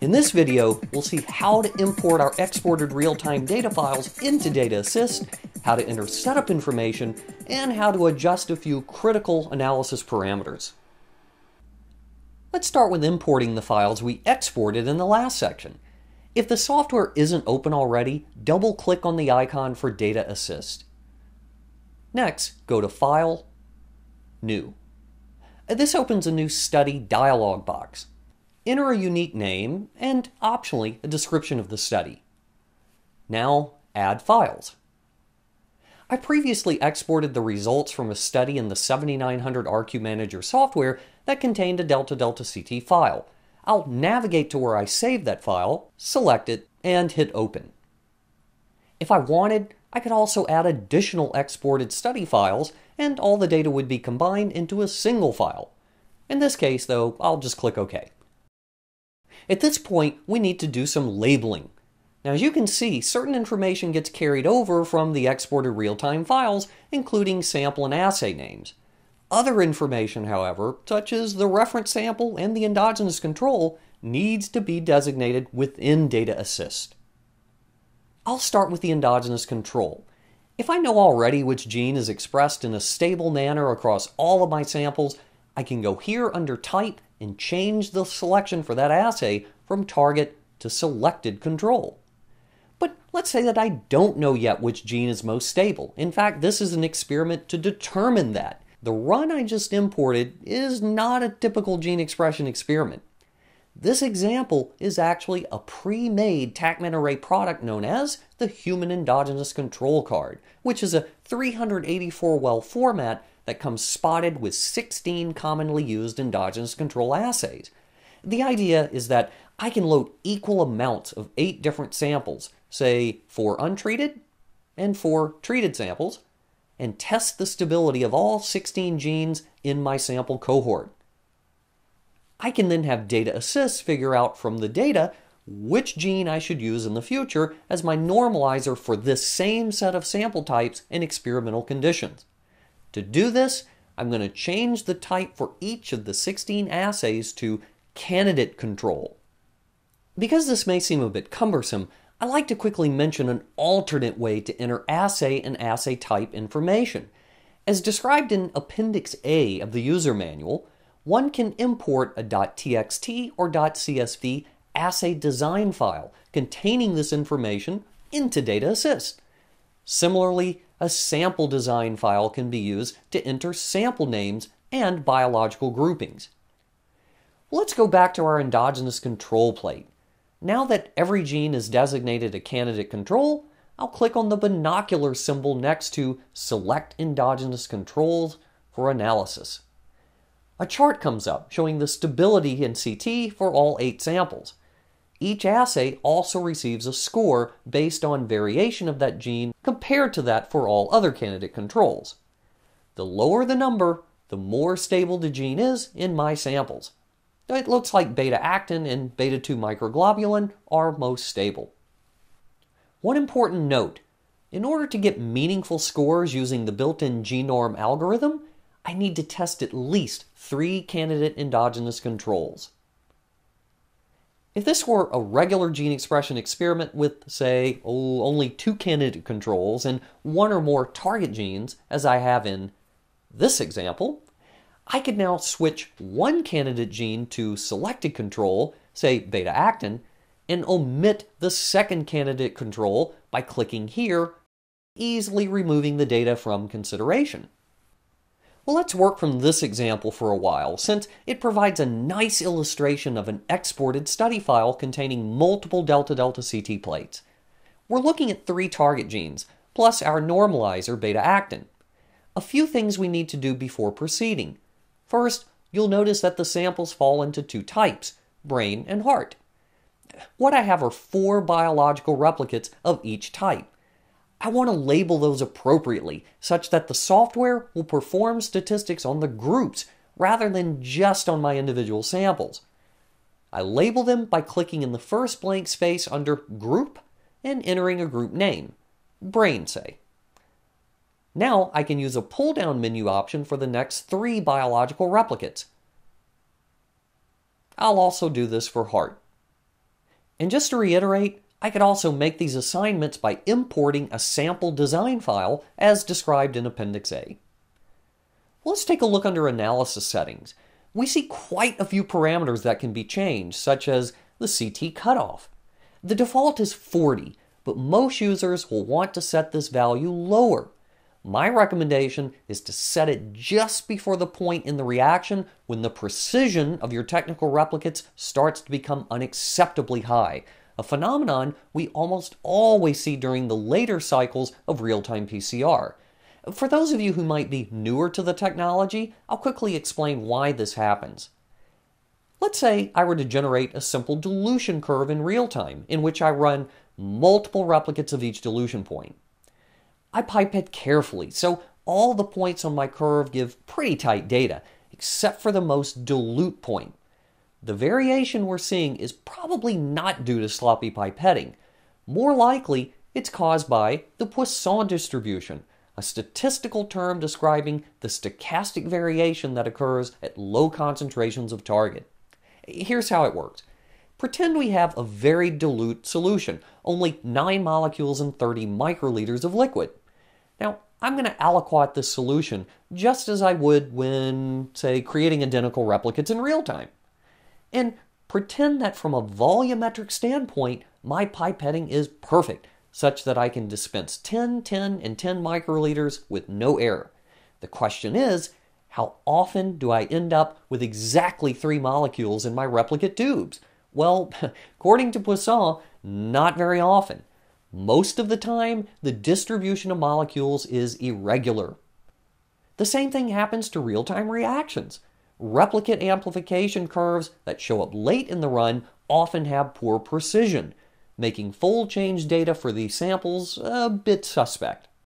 In this video, we'll see how to import our exported real-time data files into DataAssist, how to enter setup information, and how to adjust a few critical analysis parameters. Let's start with importing the files we exported in the last section. If the software isn't open already, double-click on the icon for DataAssist. Next, go to File, New. This opens a new study dialog box. Enter a unique name and, optionally, a description of the study. Now, add files. I previously exported the results from a study in the 7900 RQ Manager software that contained a Delta Delta CT file. I'll navigate to where I saved that file, select it, and hit Open. If I wanted, I could also add additional exported study files, and all the data would be combined into a single file. In this case, though, I'll just click OK. At this point, we need to do some labeling. Now, as you can see, certain information gets carried over from the exported real-time files, including sample and assay names. Other information, however, such as the reference sample and the endogenous control, needs to be designated within DataAssist. I'll start with the endogenous control. If I know already which gene is expressed in a stable manner across all of my samples, I can go here under Type and change the selection for that assay from Target to Selected Control. But let's say that I don't know yet which gene is most stable. In fact, this is an experiment to determine that. The run I just imported is not a typical gene expression experiment. This example is actually a pre-made TaqMan array product known as the Human Endogenous Control Card, which is a 384 well format that comes spotted with 16 commonly used endogenous control assays. The idea is that I can load equal amounts of eight different samples, say four untreated and four treated samples, and test the stability of all 16 genes in my sample cohort. I can then have DataAssist figure out from the data which gene I should use in the future as my normalizer for this same set of sample types in experimental conditions. To do this, I'm going to change the type for each of the 16 assays to candidate control. Because this may seem a bit cumbersome, I like to quickly mention an alternate way to enter assay and assay type information. As described in Appendix A of the user manual, one can import a .txt or .csv assay design file containing this information into DataAssist. Similarly, a sample design file can be used to enter sample names and biological groupings. Let's go back to our endogenous control plate. Now that every gene is designated a candidate control, I'll click on the binocular symbol next to Select Endogenous Controls for analysis a chart comes up showing the stability in CT for all eight samples. Each assay also receives a score based on variation of that gene compared to that for all other candidate controls. The lower the number, the more stable the gene is in my samples. It looks like beta-actin and beta-2 microglobulin are most stable. One important note, in order to get meaningful scores using the built-in geNorm algorithm, I need to test at least three candidate endogenous controls. If this were a regular gene expression experiment with, say, only two candidate controls and one or more target genes, as I have in this example, I could now switch one candidate gene to selected control, say beta actin, and omit the second candidate control by clicking here, easily removing the data from consideration. Well, let's work from this example for a while, since it provides a nice illustration of an exported study file containing multiple delta-delta CT plates. We're looking at three target genes, plus our normalizer beta-actin. A few things we need to do before proceeding. First, you'll notice that the samples fall into two types, brain and heart. What I have are four biological replicates of each type. I want to label those appropriately such that the software will perform statistics on the groups rather than just on my individual samples. I label them by clicking in the first blank space under Group and entering a group name, Brain say. Now I can use a pull down menu option for the next three biological replicates. I'll also do this for heart. And just to reiterate, I could also make these assignments by importing a sample design file as described in Appendix A. Let's take a look under Analysis Settings. We see quite a few parameters that can be changed, such as the CT cutoff. The default is 40, but most users will want to set this value lower. My recommendation is to set it just before the point in the reaction when the precision of your technical replicates starts to become unacceptably high, a phenomenon we almost always see during the later cycles of real time PCR. For those of you who might be newer to the technology, I'll quickly explain why this happens. Let's say I were to generate a simple dilution curve in real time, in which I run multiple replicates of each dilution point. I pipette carefully, so all the points on my curve give pretty tight data, except for the most dilute point. The variation we're seeing is probably not due to sloppy pipetting. More likely, it's caused by the Poisson distribution, a statistical term describing the stochastic variation that occurs at low concentrations of target. Here's how it works. Pretend we have a very dilute solution, only 9 molecules and 30 microliters of liquid. Now, I'm going to aliquot this solution just as I would when, say, creating identical replicates in real time. And pretend that from a volumetric standpoint, my pipetting is perfect, such that I can dispense 10, 10, and 10 microliters with no error. The question is, how often do I end up with exactly three molecules in my replicate tubes? Well, according to Poisson, not very often. Most of the time, the distribution of molecules is irregular. The same thing happens to real time reactions. Replicate amplification curves that show up late in the run often have poor precision, making fold change data for these samples a bit suspect.